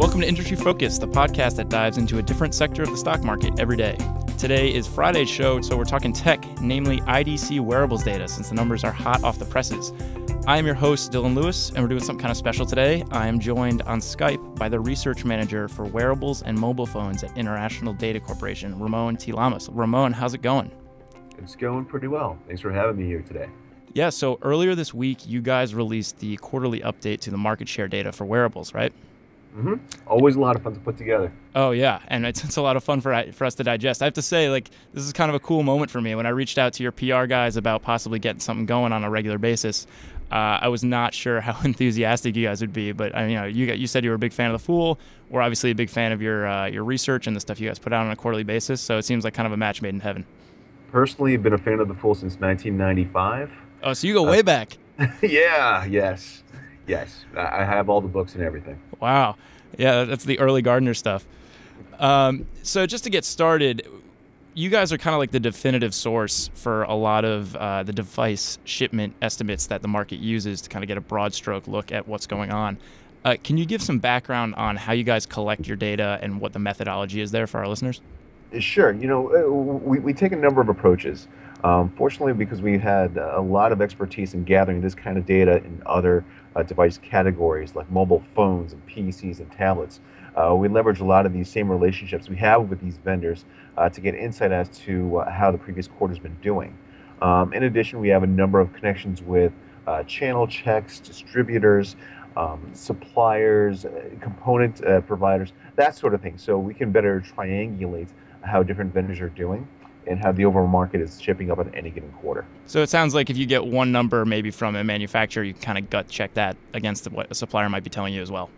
Welcome to Industry Focus, the podcast that dives into a different sector of the stock market every day. Today is Friday's show, so we're talking tech, namely IDC wearables data, since the numbers are hot off the presses. I am your host, Dylan Lewis, and we're doing something kind of special today. I am joined on Skype by the research manager for wearables and mobile phones at International Data Corporation, Ramon T. Llamas. Ramon, how's it going? It's going pretty well. Thanks for having me here today. Yeah, so earlier this week, you guys released the quarterly update to the market share data for wearables, right? Mm-hmm. Always a lot of fun to put together. Oh yeah, and it's, it's a lot of fun for for us to digest. I have to say, like this is kind of a cool moment for me when I reached out to your PR guys about possibly getting something going on a regular basis. Uh, I was not sure how enthusiastic you guys would be, but I, you know, you you said you were a big fan of the Fool. We're obviously a big fan of your uh, your research and the stuff you guys put out on a quarterly basis. So it seems like kind of a match made in heaven. Personally, I've been a fan of the Fool since 1995. Oh, so you go uh, way back. yeah. Yes. Yes. I have all the books and everything. Wow. Yeah, that's the early Gardner stuff. Um, so just to get started, you guys are kind of like the definitive source for a lot of uh, the device shipment estimates that the market uses to kind of get a broad stroke look at what's going on. Uh, can you give some background on how you guys collect your data and what the methodology is there for our listeners? Sure. You know, uh, we, we take a number of approaches. Um, fortunately, because we had a lot of expertise in gathering this kind of data in other uh, device categories like mobile phones and PCs and tablets, uh, we leverage a lot of these same relationships we have with these vendors uh, to get insight as to uh, how the previous quarter's been doing. Um, in addition, we have a number of connections with uh, channel checks, distributors, um, suppliers, uh, component providers, that sort of thing. So we can better triangulate how different vendors are doing and how the overall market is shipping up at any given quarter. So it sounds like if you get one number maybe from a manufacturer, you kind of gut check that against what a supplier might be telling you as well.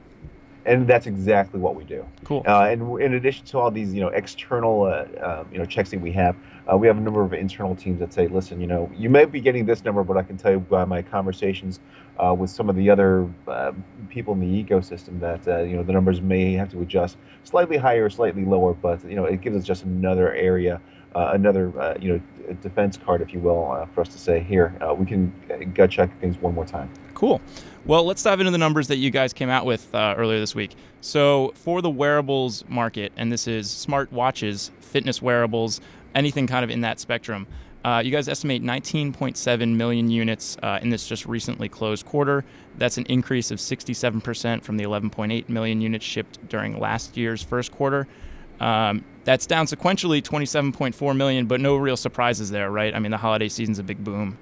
And that's exactly what we do. Cool. Uh, and in addition to all these, you know, external, uh, uh, you know, checks that we have, uh, we have a number of internal teams that say, listen, you know, you may be getting this number, but I can tell you by my conversations uh, with some of the other uh, people in the ecosystem that you know the numbers may have to adjust slightly higher or slightly lower, but you know, it gives us just another area uh, another uh, you know defense card, if you will, uh, for us to say here uh, we can gut check things one more time. Cool. Well, let's dive into the numbers that you guys came out with uh, earlier this week. So for the wearables market, and this is smart watches, fitness wearables, anything kind of in that spectrum. Uh, you guys estimate 19.7 million units uh, in this just recently closed quarter. That's an increase of 67% from the 11.8 million units shipped during last year's first quarter. Um, that's down sequentially 27.4 million, but no real surprises there, right? I mean, the holiday season's a big boom.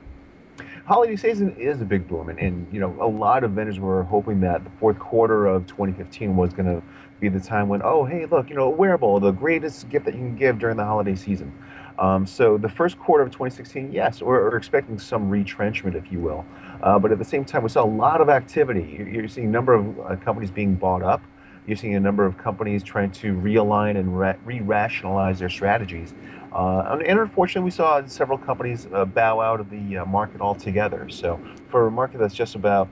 Holiday season is a big boom, and, and you know, a lot of vendors were hoping that the fourth quarter of 2015 was going to be the time when, oh, hey, look, you know, a wearable, the greatest gift that you can give during the holiday season. Um, so the first quarter of 2016, yes, we're, we're expecting some retrenchment, if you will. Uh, but at the same time, we saw a lot of activity. You're, you're seeing a number of uh, companies being bought up. You're seeing a number of companies trying to realign and re rationalize their strategies. Uh, and unfortunately, we saw several companies uh, bow out of the uh, market altogether. So, for a market that's just about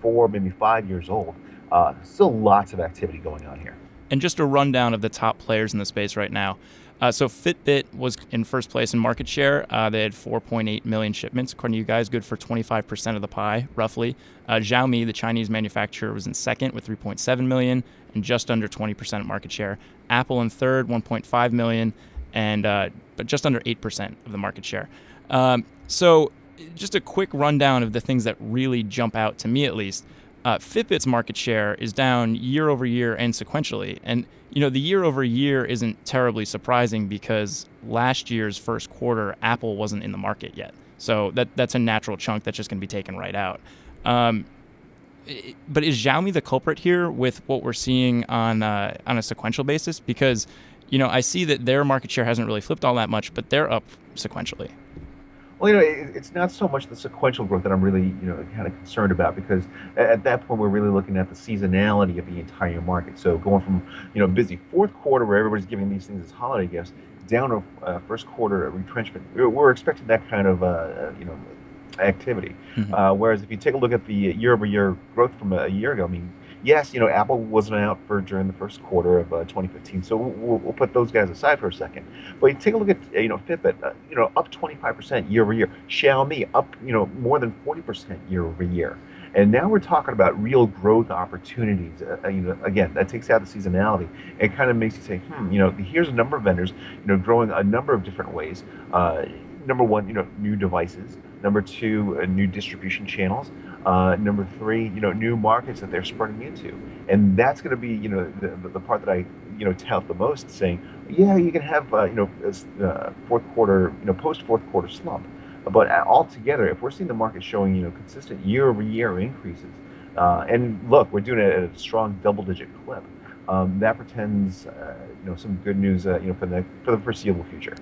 four, maybe five years old, uh, still lots of activity going on here. And just a rundown of the top players in the space right now. Uh, so Fitbit was in first place in market share. Uh, they had 4.8 million shipments, according to you guys, good for 25% of the pie, roughly. Uh, Xiaomi, the Chinese manufacturer, was in second with 3.7 million and just under 20% market share. Apple in third, 1.5 million, and uh, but just under 8% of the market share. Um, so just a quick rundown of the things that really jump out to me, at least. Uh, Fitbit's market share is down year over year and sequentially. And, you know, the year over year isn't terribly surprising because last year's first quarter, Apple wasn't in the market yet. So that, that's a natural chunk that's just going to be taken right out. Um, but is Xiaomi the culprit here with what we're seeing on uh, on a sequential basis? Because, you know, I see that their market share hasn't really flipped all that much, but they're up sequentially. Well, you know, it's not so much the sequential growth that I'm really, you know, kind of concerned about because at that point we're really looking at the seasonality of the entire market. So going from, you know, busy fourth quarter where everybody's giving these things as holiday gifts down to uh, first quarter retrenchment, we're, expecting that kind of, uh, you know, activity. Mm-hmm. Uh, whereas if you take a look at the year-over-year growth from a year ago, I mean, yes, you know, Apple wasn't out for during the first quarter of uh, 2015, so we'll, we'll, put those guys aside for a second. But take a look at, you know, Fitbit, uh, you know, up 25% year over year. Xiaomi up, you know, more than 40% year over year. And now we're talking about real growth opportunities. Uh, uh, you know, again, that takes out the seasonality It kind of makes you say, hmm, you know, here's a number of vendors, you know, growing a number of different ways. Uh, number one, you know, new devices. Number two, uh, new distribution channels. Uh, number three, you know, new markets that they're spreading into, and that's going to be, you know, the, the part that I, you know, tout the most, saying, yeah, you can have, uh, you know, uh, fourth quarter, you know, post fourth quarter slump, but altogether, if we're seeing the market showing, you know, consistent year over year increases, uh, and look, we're doing it at a strong double digit clip. Um, that pretends, uh, you know, some good news, uh, you know, for the for the foreseeable future.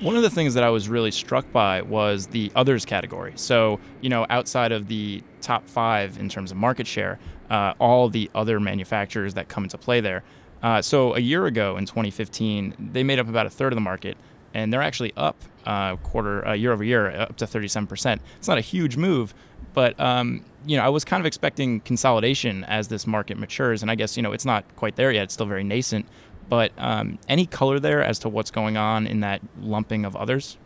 One of the things that I was really struck by was the others category. So, you know, outside of the top five in terms of market share, uh, all the other manufacturers that come into play there. Uh, so, a year ago in 2015, they made up about a third of the market, and they're actually up uh, quarter uh, year over year, up to 37%. It's not a huge move, but um, you know, I was kind of expecting consolidation as this market matures, and I guess you know it's not quite there yet. It's still very nascent. But um, any color there as to what's going on in that lumping of others?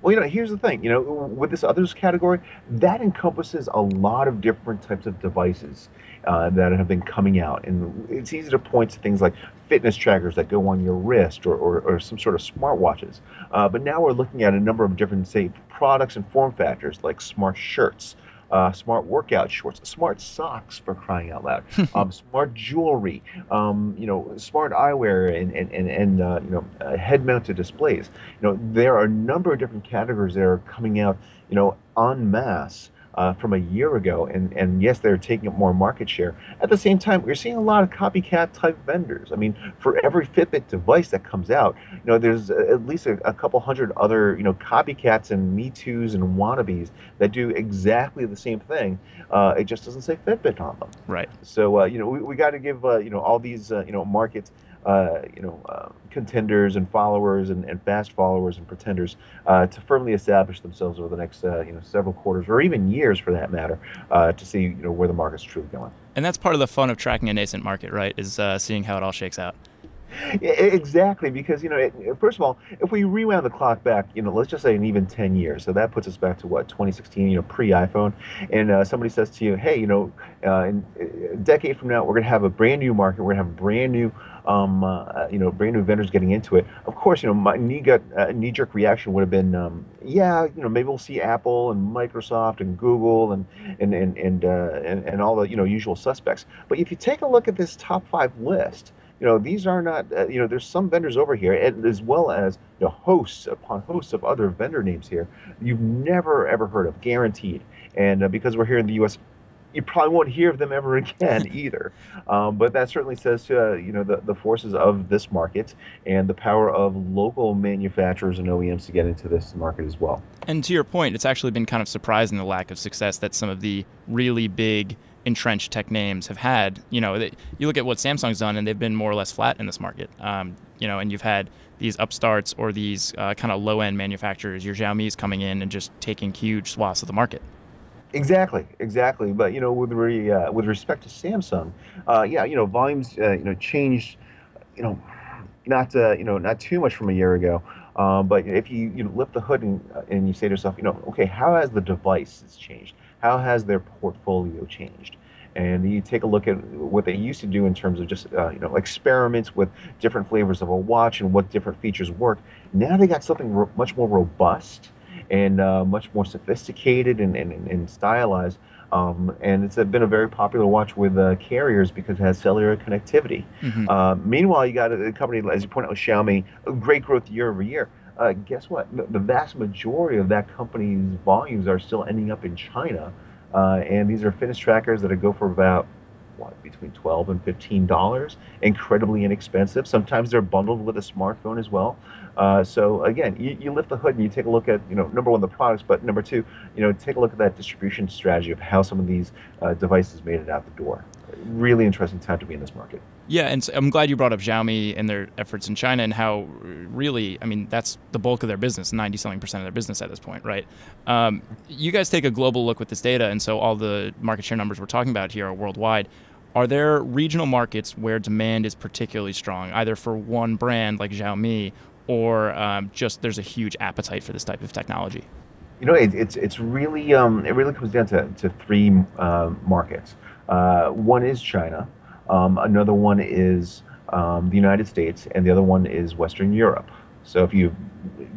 Well, you know, here's the thing. You know, with this others category, that encompasses a lot of different types of devices uh, that have been coming out, and it's easy to point to things like fitness trackers that go on your wrist or, or, or some sort of smartwatches. Uh, but now we're looking at a number of different, say, products and form factors like smart shirts, uh, smart workout shorts, smart socks for crying out loud, um, smart jewelry, um, you know, smart eyewear, and and and, and uh, you know, uh, head-mounted displays. You know, there are a number of different categories that are coming out, you know, en masse uh, from a year ago, and and yes, they're taking up more market share. At the same time, we're seeing a lot of copycat type vendors. I mean, for every Fitbit device that comes out, you know, there's at least a, a couple hundred other you know copycats and Me Too's and wannabes that do exactly the same thing. Uh, it just doesn't say Fitbit on them. Right. So uh, you know, we, we got to give uh, you know all these uh, you know markets uh, you know, uh, contenders and followers and, and fast followers and pretenders uh, to firmly establish themselves over the next, uh, you know, several quarters or even years for that matter, uh, to see, you know, where the market's truly going. And that's part of the fun of tracking a nascent market, right? Is uh, seeing how it all shakes out. Exactly, because you know, it, first of all, if we rewound the clock back, you know, let's just say an even ten years, so that puts us back to what 2016, you know, pre-iPhone, and uh, somebody says to you, hey, you know, uh, in a decade from now, we're going to have a brand new market, we're going to have brand new, um, uh, you know, brand new vendors getting into it. Of course, you know, my knee gut, uh, knee-jerk reaction would have been, um, yeah, you know, maybe we'll see Apple and Microsoft and Google and and and and, uh, and and all the you know usual suspects. But if you take a look at this top five list you know, these are not, uh, you know, there's some vendors over here, and as well as you know, hosts upon hosts of other vendor names here you've never ever heard of, guaranteed. And uh, because we're here in the U.S., you probably won't hear of them ever again either. Um, but that certainly says to uh, you know the, the forces of this market and the power of local manufacturers and OEMs to get into this market as well. And to your point, it's actually been kind of surprising the lack of success that some of the really big entrenched tech names have had. You know, they, you look at what Samsung's done, and they've been more or less flat in this market. Um, you know, and you've had these upstarts or these uh, kind of low-end manufacturers, your Xiaomi's coming in and just taking huge swaths of the market. Exactly, exactly. But you know, with re, uh, with respect to Samsung, uh, yeah, you know, volumes, uh, you know, changed, you know, not uh, you know, not too much from a year ago. Um, but if you you know, lift the hood and, uh, and you say to yourself, you know, okay, how has the devices changed? how has their portfolio changed? And you take a look at what they used to do in terms of just uh, you know experiments with different flavors of a watch and what different features work. Now they got something ro- much more robust and uh, much more sophisticated and, and, and stylized. Um, and it's been a very popular watch with uh, carriers because it has cellular connectivity. Mm-hmm. Uh, meanwhile, you got a company, as you point out, with Xiaomi, great growth year over year. Uh, guess what? The vast majority of that company's volumes are still ending up in China, uh, and these are fitness trackers that go for about what between 12 and 15 dollars? Incredibly inexpensive. Sometimes they're bundled with a smartphone as well. Uh, so again you, you lift the hood and you take a look at you know number one the products but number two you know take a look at that distribution strategy of how some of these uh, devices made it out the door really interesting time to be in this market yeah, and so I'm glad you brought up Xiaomi and their efforts in China and how really, I mean, that's the bulk of their business, 90 something percent of their business at this point, right? Um, you guys take a global look with this data, and so all the market share numbers we're talking about here are worldwide. Are there regional markets where demand is particularly strong, either for one brand like Xiaomi, or um, just there's a huge appetite for this type of technology? You know, it, it's it's really um, it really comes down to, to three uh, markets. Uh, one is China, um, another one is um, the United States, and the other one is Western Europe. So if you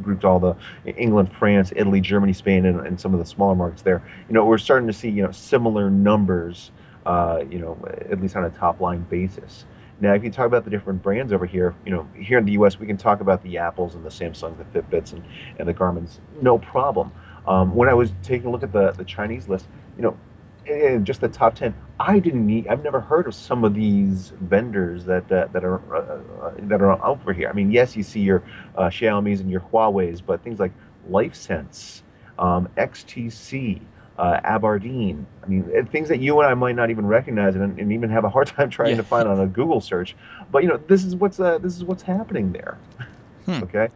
grouped all the England, France, Italy, Germany, Spain, and, and some of the smaller markets there, you know, we're starting to see you know similar numbers, uh, you know, at least on a top line basis. Now, if you talk about the different brands over here, you know, here in the U.S., we can talk about the Apples and the Samsungs, the Fitbits, and, and the Garmin's, no problem. Um, when I was taking a look at the, the Chinese list, you know, just the top 10 i didn't need i've never heard of some of these vendors that uh, that are uh, uh, that are over here. I mean yes you see your uh, xiaomi's and your huawei's but things like lifesense um, xtc uh, abardeen i mean things that you and i might not even recognize and, and even have a hard time trying yeah. to find on a google search. But you know this is what's uh, this is what's happening there. Hmm. okay?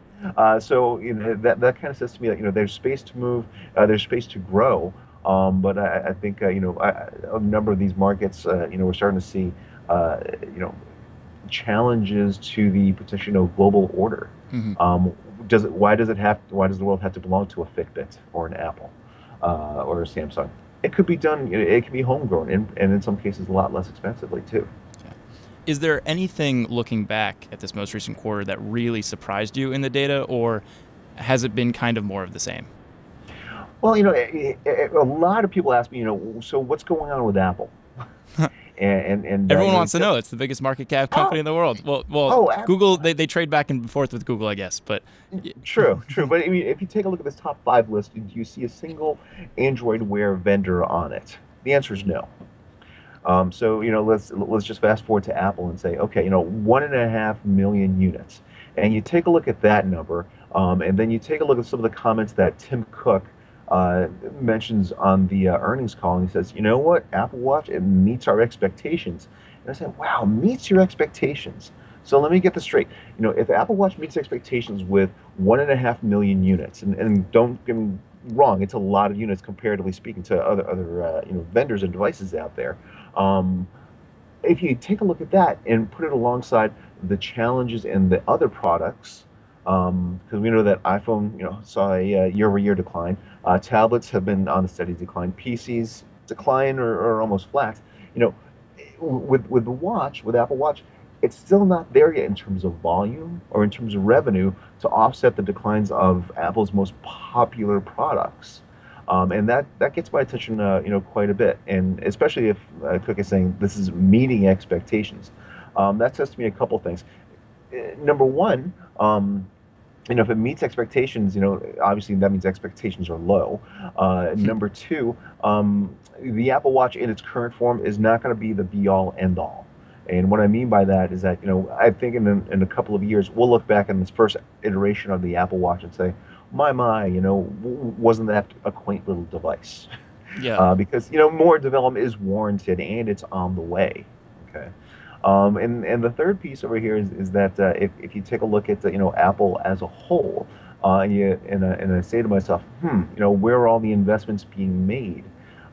So you know that, that kind of says to me that you know there's space to move there's space to grow um, but I, I think uh, you know I, a number of these markets, uh, you know, we're starting to see uh, you know challenges to the potential you know, global order. Mm-hmm. Um, does it? Why does it have? Why does the world have to belong to a Fitbit or an Apple uh, or a Samsung? It could be done. It can be homegrown, and, and in some cases, a lot less expensively too. Is there anything looking back at this most recent quarter that really surprised you in the data, or has it been kind of more of the same? Well, you know, a, a lot of people ask me, you know, so what's going on with Apple? and and, and everyone uh, wants to know. It's the biggest market cap company oh, in the world. Well, well, oh, Google they, they trade back and forth with Google, I guess. But true, true. But I mean, if you take a look at this top five list, do you see a single Android Wear vendor on it? The answer is no. Um, so you know, let's let's just fast forward to Apple and say, okay, you know, one and a half million units, and you take a look at that number, um, and then you take a look at some of the comments that Tim Cook uh, mentions on the uh, earnings call, and he says, "You know what? Apple Watch it meets our expectations." And I said, "Wow, meets your expectations." So let me get this straight. You know, if Apple Watch meets expectations with one and a half million units, and, and don't get me wrong, it's a lot of units comparatively speaking to other other uh, you know vendors and devices out there. Um, if you take a look at that and put it alongside the challenges and the other products because um, we know that iPhone, you know, saw a uh, year-over-year decline. Uh, tablets have been on a steady decline. PCs decline or, or almost flat. You know, with with the watch, with Apple Watch, it's still not there yet in terms of volume or in terms of revenue to offset the declines of Apple's most popular products. Um, and that, that gets my attention, uh, you know, quite a bit. And especially if uh, Cook is saying this is meeting expectations, um, that says to me a couple things. Uh, number one, um, you know, if it meets expectations, you know, obviously that means expectations are low. Uh, hmm. number two, um, the Apple Watch in its current form is not going to be the be all end all. And what I mean by that is that, you know, I think in a, in a couple of years, we'll look back on this first iteration of the Apple Watch and say, my, my, you know, wasn't that a quaint little device? Yeah. Uh, because, you know, more development is warranted and it's on the way. Okay. Um, and, and the third piece over here is, is that uh, if, if you take a look at you know Apple as a whole, uh, and, you, and, uh, and I say to myself, hmm, you know, where are all the investments being made?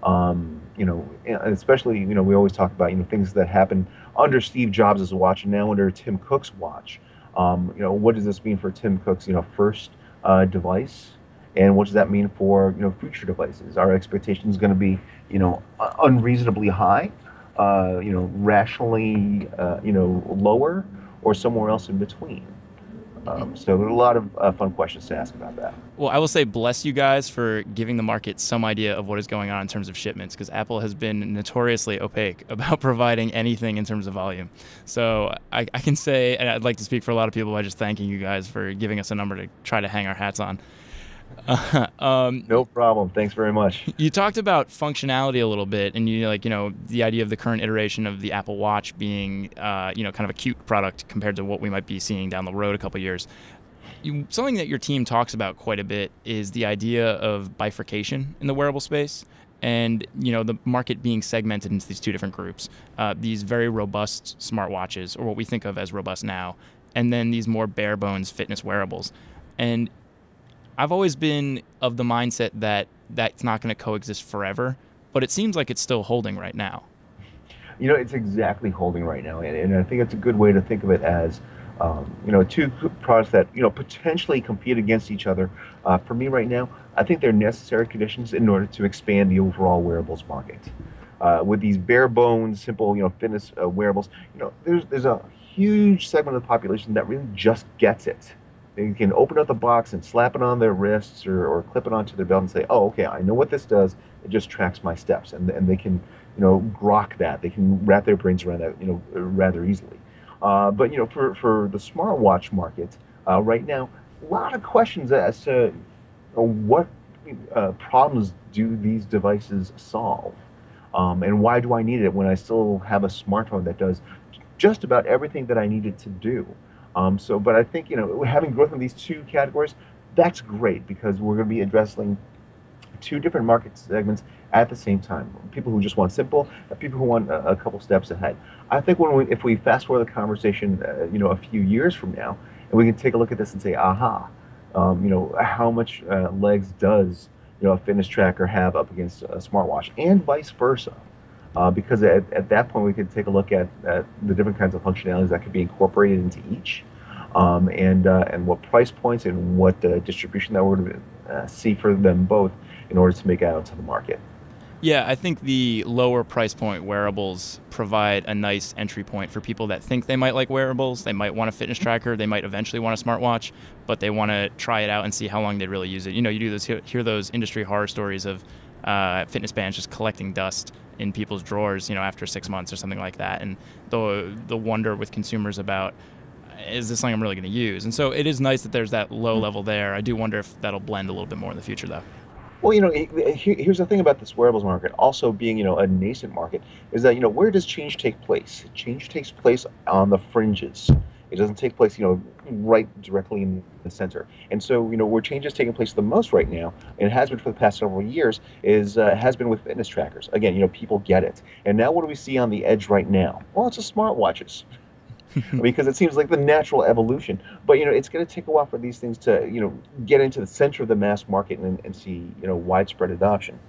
Um, you know, especially you know we always talk about you know things that happen under Steve Jobs' watch and now under Tim Cook's watch. Um, you know, what does this mean for Tim Cook's you know first uh, device? and what does that mean for you know future devices? Our expectations going to be you know unreasonably high, uh, you know, rationally, uh, you know, lower or somewhere else in between? Um, so there are a lot of uh, fun questions to ask about that. Well, I will say bless you guys for giving the market some idea of what is going on in terms of shipments, because Apple has been notoriously opaque about providing anything in terms of volume. So I, I, can say, and I'd like to speak for a lot of people by just thanking you guys for giving us a number to try to hang our hats on. um, no problem. Thanks very much. You talked about functionality a little bit, and you like you know the idea of the current iteration of the Apple Watch being uh, you know kind of a cute product compared to what we might be seeing down the road a couple years. You, something that your team talks about quite a bit is the idea of bifurcation in the wearable space and you know the market being segmented into these two different groups uh, these very robust smartwatches or what we think of as robust now and then these more bare bones fitness wearables and I've always been of the mindset that that's not going to coexist forever, but it seems like it's still holding right now. You know, it's exactly holding right now, and, and I think it's a good way to think of it as, um, you know, two products that you know potentially compete against each other. Uh, for me right now, I think they're necessary conditions in order to expand the overall wearables market. Uh, with these bare bones, simple, you know, fitness uh, wearables, you know, there's there's a huge segment of the population that really just gets it. They can open up the box and slap it on their wrists or, or clip it onto their belt and say, "Oh, okay, I know what this does. It just tracks my steps," and and they can, you know, grok that. They can wrap their brains around that, you know, rather easily. Uh, but you know, for for the smartwatch market uh, right now, a lot of questions as to what uh, problems do these devices solve, um, and why do I need it when I still have a smartphone that does just about everything that I needed to do. Um, so, but I think you know having growth in these two categories, that's great because we're going to be addressing two different market segments at the same time. People who just want simple, people who want a, a couple steps ahead. I think when we, if we fast forward the conversation, uh, you know, a few years from now, and we can take a look at this and say, aha, um, you know, how much uh, legs does you know a fitness tracker have up against a smartwatch, and vice versa uh, because at, at that point we could take a look at, at the different kinds of functionalities that could be incorporated into each, um, and uh, and what price points and what uh, distribution that we're going to see for them both in order to make it out to the market. Yeah, I think the lower price point wearables provide a nice entry point for people that think they might like wearables. They might want a fitness tracker. They might eventually want a smartwatch, but they want to try it out and see how long they really use it. You know, you do those hear those industry horror stories of uh, fitness bands just collecting dust in people's drawers, you know, after six months or something like that, and the the wonder with consumers about is this something I'm really going to use? And so it is nice that there's that low hmm. level there. I do wonder if that'll blend a little bit more in the future, though. Well, you know, here's the thing about this wearables market, also being, you know, a nascent market, is that, you know, where does change take place? Change takes place on the fringes. It doesn't take place, you know, right directly in center. And so, you know, where change is taking place the most right now, and has been for the past several years, is uh, has been with fitness trackers. Again, you know, people get it. And now, what do we see on the edge right now? Well, it's the smartwatches. because it seems like the natural evolution. But you know, it's going to take a while for these things to you know get into the center of the mass market and, and see you know widespread adoption.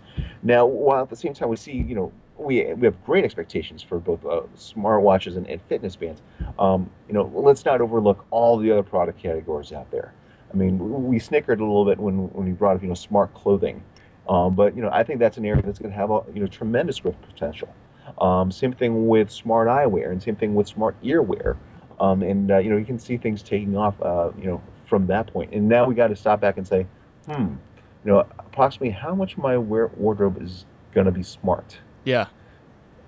Now, while at the same time we see you know we, we have great expectations for both uh, smartwatches and, and fitness bands. Um, you know, let's not overlook all the other product categories out there. I mean, we snickered a little bit when, when we brought up, you know, smart clothing. Um, but, you know, I think that's an area that's going to have, a, you know, tremendous growth potential. Um, same thing with smart eyewear and same thing with smart earwear. Um, and, uh, you know, you can see things taking off, uh, you know, from that point. And now we got to stop back and say, hmm, you know, approximately how much of my wardrobe is going to be smart? Yeah.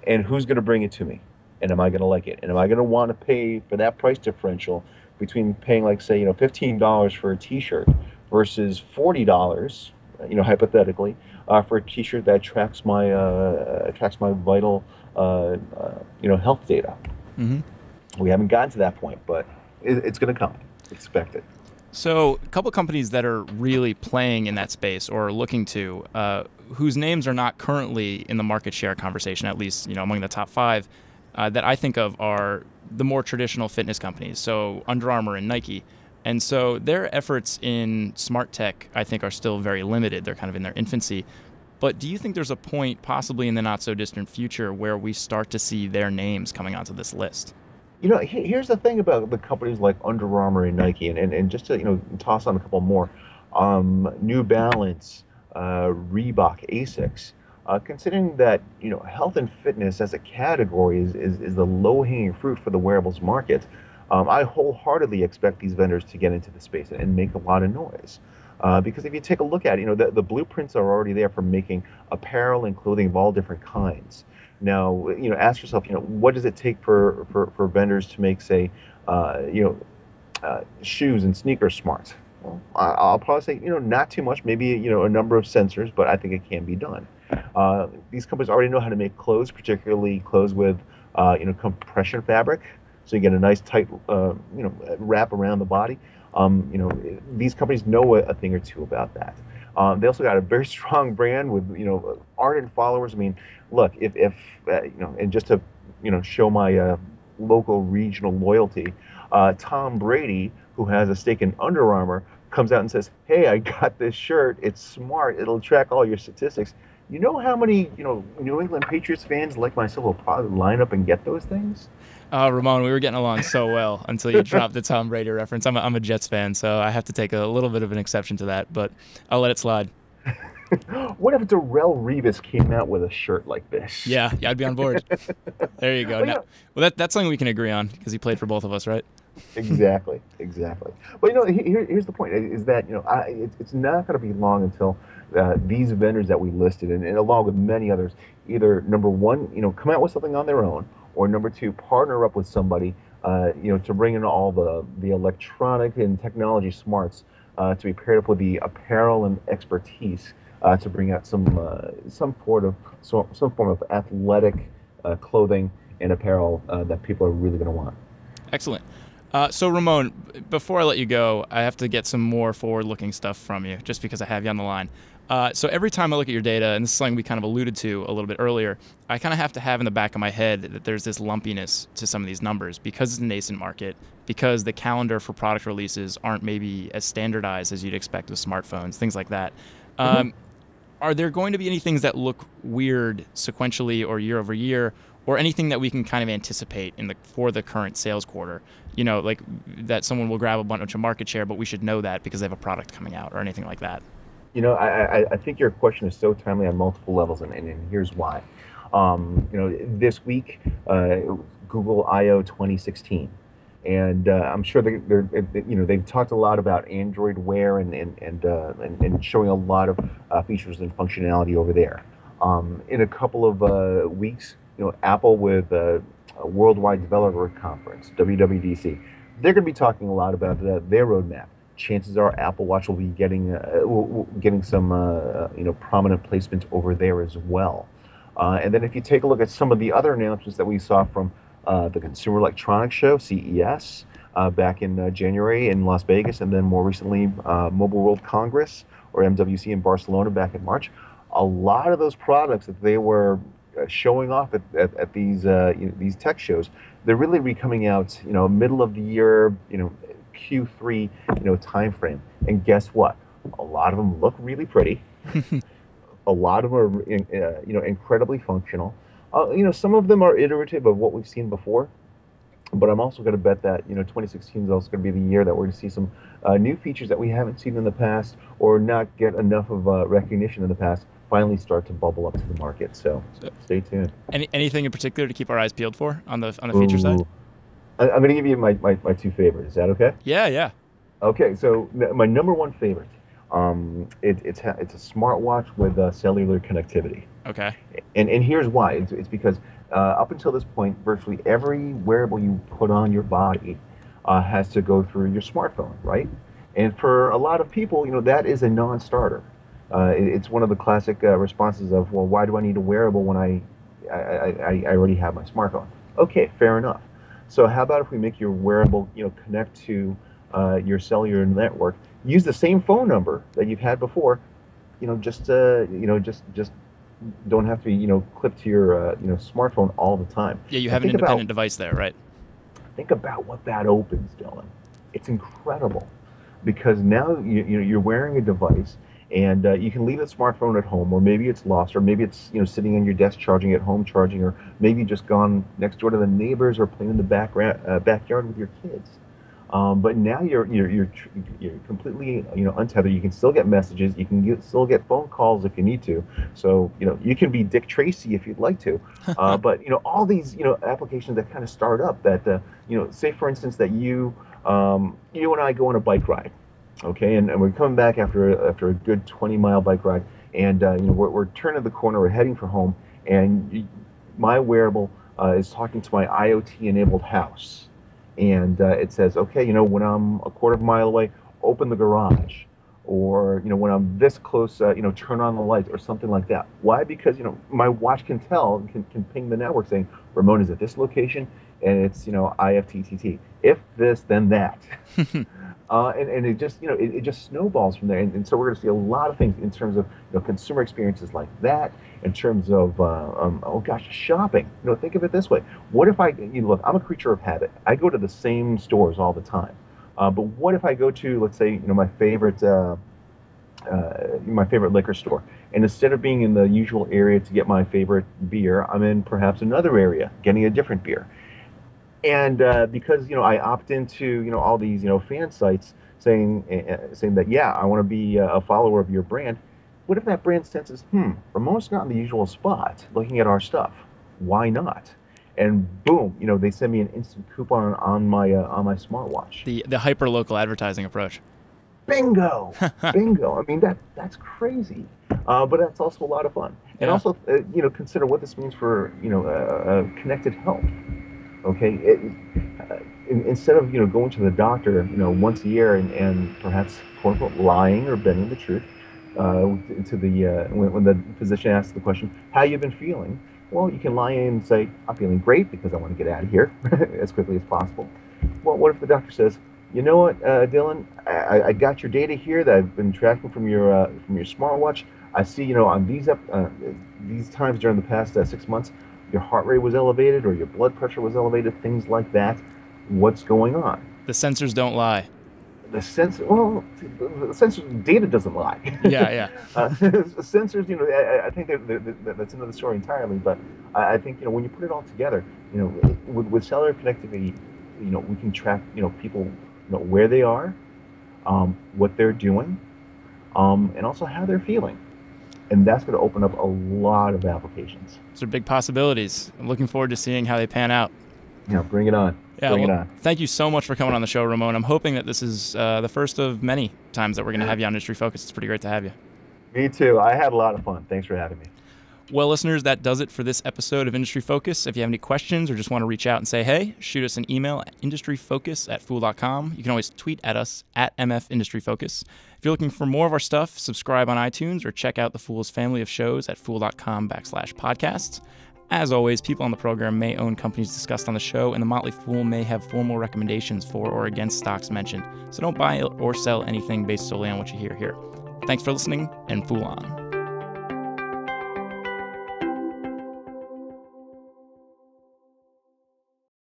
And who's going to bring it to me? And am I going to like it? And am I going to want to pay for that price differential between paying, like, say, you know, fifteen dollars for a T-shirt versus forty dollars, you know, hypothetically, uh, for a T-shirt that tracks my uh, tracks my vital, uh, uh you know, health data. Mm-hmm. We haven't gotten to that point, but it, it's going to come. Expect it. So, a couple companies that are really playing in that space or looking to, uh, whose names are not currently in the market share conversation, at least you know among the top five, uh, that I think of are the more traditional fitness companies. So, Under Armour and Nike. And so their efforts in smart tech, I think, are still very limited. They're kind of in their infancy. But do you think there's a point, possibly in the not so distant future, where we start to see their names coming onto this list? You know, here's the thing about the companies like Under Armour and Nike, and, and, and just to you know toss on a couple more, um, New Balance, Reebok, Asics. Uh, considering that you know health and fitness as a category is, is, is the low hanging fruit for the wearables market, um, I wholeheartedly expect these vendors to get into the space and, and make a lot of noise. Uh, because if you take a look at it, you know the, the blueprints are already there for making apparel and clothing of all different kinds. Now, you know, ask yourself, you know, what does it take for for, for vendors to make, say, uh, you know, uh, shoes and sneakers smart? Well, I'll probably say, you know, not too much. Maybe you know a number of sensors, but I think it can be done. Uh, these companies already know how to make clothes, particularly clothes with, uh, you know, compression fabric, so you get a nice tight, uh, you know, wrap around the body. Um, you know, these companies know a, a thing or two about that. Um, they also got a very strong brand with you know ardent followers. I mean, look, if if uh, you know, and just to you know show my uh, local regional loyalty, uh, Tom Brady, who has a stake in Under Armour, comes out and says, "Hey, I got this shirt. It's smart. It'll track all your statistics." You know how many you know New England Patriots fans like myself will probably line up and get those things. Uh, Ramon, we were getting along so well until you dropped the Tom Brady reference. I'm a, I'm a Jets fan, so I have to take a little bit of an exception to that, but I'll let it slide. what if Darrelle Revis came out with a shirt like this? Yeah, yeah, I'd be on board. there you go. Well, yeah. well, that, that's something we can agree on because he played for both of us, right? exactly, exactly. But you know, here, here's the point: is that you know, I, it's, it's not going to be long until uh, these vendors that we listed, and, and along with many others, either number one, you know, come out with something on their own, or number two, partner up with somebody, uh, you know, to bring in all the the electronic and technology smarts uh, to be paired up with the apparel and expertise uh, to bring out some uh, some form of some, some form of athletic uh, clothing and apparel that people are really going to want. Excellent. Uh, so Ramon, before I let you go, I have to get some more forward-looking stuff from you, just because I have you on the line. Uh, so every time I look at your data, and this is something we kind of alluded to a little bit earlier, I kind of have to have in the back of my head that there's this lumpiness to some of these numbers because it's a nascent market, because the calendar for product releases aren't maybe as standardized as you'd expect with smartphones, things like that. Mm-hmm. Um, are there going to be any things that look weird sequentially or year over year, or anything that we can kind of anticipate in the for the current sales quarter? You know, like that someone will grab a bunch of market share, but we should know that because they have a product coming out or anything like that. You know, I, I, think your question is so timely on multiple levels, and, and here's why. Um, you know, this week, uh, Google I/O 2016 and uh, I'm sure they, are you know they've talked a lot about Android Wear and and and, uh, and, and, showing a lot of uh, features and functionality over there. Um, in a couple of uh, weeks, you know, Apple with a Worldwide Developer Conference (WWDC), they're going to be talking a lot about uh, their roadmap. Chances are Apple Watch will be getting uh, getting some you know prominent placement over there as well. and then if you take a look at some of the other announcements that we saw from uh, the Consumer Electronics Show, CES, uh, back in uh, January in Las Vegas, and then more recently, uh, Mobile World Congress, or MWC in Barcelona back in March. A lot of those products that they were uh, showing off at, at, at these you know, these tech shows, they're really be coming out, you know, middle of the year, you know, Q3, you know, time frame. And guess what? A lot of them look really pretty. a lot of them are, you know, incredibly functional. Uh, you know, some of them are iterative of what we've seen before, but I'm also going to bet that you know 2016 is also going to be the year that we're going to see some uh, new features that we haven't seen in the past or not get enough of uh, recognition in the past finally start to bubble up to the market. So, so stay tuned. Any, anything in particular to keep our eyes peeled for on the on the feature Ooh. side? I, am going to give you my, my, my two favorites. Is that okay? Yeah, yeah. Okay, so my number one favorite, um, it, it's it's a smartwatch with uh, cellular connectivity. Okay. And and here's why. It's, it's because uh, up until this point, virtually every wearable you put on your body uh, has to go through your smartphone, right? And for a lot of people, you know, that is a non-starter. Uh, it, it's one of the classic uh, responses of, well, why do I need a wearable when I, I, I, I already have my smartphone? Okay, fair enough. So how about if we make your wearable, you know, connect to uh, your cellular network, use the same phone number that you've had before, you know, just uh, you know, just just don't have to be you know clipped to your uh, you know smartphone all the time. Yeah, you have an independent about, device there, right? Think about what that opens, Dylan. It's incredible because now you, you know you're wearing a device and uh, you can leave the smartphone at home or maybe it's lost or maybe it's you know sitting on your desk charging at home charging or maybe just gone next door to the neighbors or playing in the back, uh, backyard with your kids um, but now you're, you're you're you're completely you know untethered. You can still get messages. You can get, still get phone calls if you need to. So you know you can be Dick Tracy if you'd like to. Uh, but you know all these you know applications that kind of start up. That uh, you know say for instance that you um, you and I go on a bike ride, okay, and, and we're coming back after after a good 20 mile bike ride, and uh, you know we're, we're turning the corner, we're heading for home, and you, my wearable uh, is talking to my IoT enabled house. And uh, it says, okay, you know, when I'm a quarter of a mile away, open the garage, or you know, when I'm this close, uh, you know, turn on the lights or something like that. Why? Because you know, my watch can tell, can, can ping the network saying Ramon is at this location, and it's you know IFTTT. If this, then that. Uh, and, and it just you know it, it just snowballs from there and, and, so we're going to see a lot of things in terms of you know consumer experiences like that in terms of uh, um, oh gosh shopping you know think of it this way what if i you know, look i'm a creature of habit i go to the same stores all the time uh, but what if i go to let's say you know my favorite uh, uh, my favorite liquor store. And instead of being in the usual area to get my favorite beer, I'm in perhaps another area getting a different beer. And uh, because you know I opt into you know all these you know fan sites saying uh, saying that yeah I want to be a follower of your brand. What if that brand senses hmm Ramon's not in the usual spot looking at our stuff? Why not? and boom, you know, they send me an instant coupon on my uh, on my smartwatch. The the hyper local advertising approach. Bingo, bingo. I mean that that's crazy, uh, but that's also a lot of fun. And Yeah. also, uh, you know, consider what this means for you know uh, uh, connected health. Okay, it, uh, in, instead of you know going to the doctor, you know, once a year and, and perhaps quote unquote lying or bending the truth uh, to the uh, when, when the physician asks the question, "How you been feeling?" Well, you can lie in and say, "I'm feeling great because I want to get out of here as quickly as possible." Well, what if the doctor says, "You know what, uh, Dylan? I, I got your data here that I've been tracking from your uh, from your smartwatch. I see, you know, on these up uh, these times during the past uh, six months, your heart rate was elevated or your blood pressure was elevated, things like that. What's going on?" The sensors don't lie. The sensor, well, the sensor data doesn't lie. Yeah, yeah. uh, sensors, you know, I, I think they're, they're, they're- that's another story entirely. But I, I think you know when you put it all together, you know, with, with cellular connectivity, you know, we can track, you know, people, you know, where they are, um, what they're doing, um, and also how they're feeling, and that's going to open up a lot of applications. Those are big possibilities. I'm looking forward to seeing how they pan out. You know, bring it on. Yeah, bring well, it on. thank you so much for coming on the show, Ramon. I'm hoping that this is uh, the first of many times that we're going to have you on Industry Focus. It's pretty great to have you. Me too. I had a lot of fun. Thanks for having me. Well, listeners, that does it for this episode of Industry Focus. If you have any questions or just want to reach out and say hey, shoot us an email at industryfocus at fool.com. You can always tweet at us at MF Industry Focus. If you're looking for more of our stuff, subscribe on iTunes or check out the Fool's family of shows at fool.com backslash podcasts. As always, people on the program may own companies discussed on the show, and the Motley Fool may have formal recommendations for or against stocks mentioned. So don't buy or sell anything based solely on what you hear here. Thanks for listening, and Fool on.